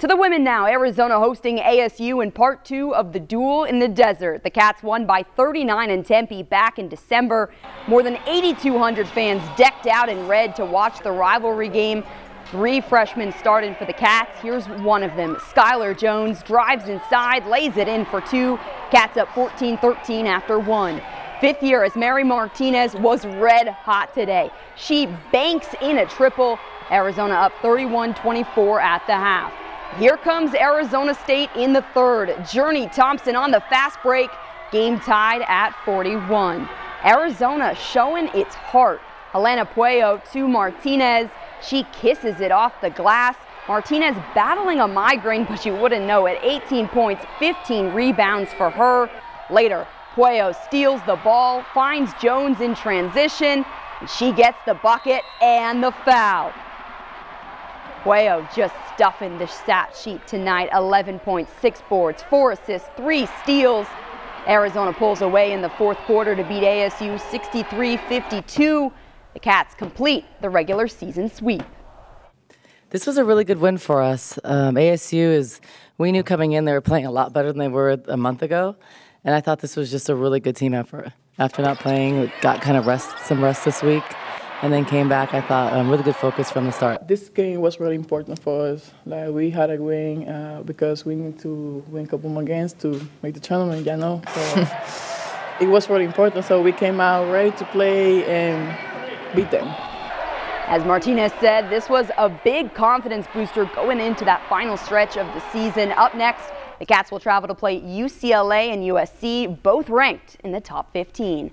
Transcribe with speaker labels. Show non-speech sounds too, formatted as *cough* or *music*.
Speaker 1: To the women now, Arizona hosting ASU in part two of the duel in the desert. The Cats won by 39 in Tempe back in December. More than 8,200 fans decked out in red to watch the rivalry game. Three freshmen starting for the Cats. Here's one of them. Skylar Jones drives inside, lays it in for two. Cats up 14-13 after one. Fifth year Esmery Martinez was red hot today. She banks in a triple. Arizona up 31-24 at the half. Here comes Arizona State in the third. Journey Thompson on the fast break. Game tied at 41. Arizona showing its heart. Helena Pueyo to Martinez. She kisses it off the glass. Martinez battling a migraine, but you wouldn't know it. 18 points, 15 rebounds for her. Later, Pueyo steals the ball, finds Jones in transition. And she gets the bucket and the foul. Pueyo just stuffing the stat sheet tonight. 11.6 boards, 4 assists, 3 steals. Arizona pulls away in the fourth quarter to beat ASU 63-52. The Cats complete the regular season sweep.
Speaker 2: This was a really good win for us. Um, ASU is, we knew coming in they were playing a lot better than they were a month ago. And I thought this was just a really good team effort. After not playing, got kind of rest, some rest this week and then came back. I thought um, really good focus from the start.
Speaker 3: This game was really important for us. Like we had a win uh, because we need to win a couple more games to make the tournament. You know, so *laughs* it was really important. So we came out ready to play and beat them.
Speaker 1: As Martinez said, this was a big confidence booster going into that final stretch of the season. Up next, the Cats will travel to play UCLA and USC, both ranked in the top 15.